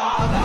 Father.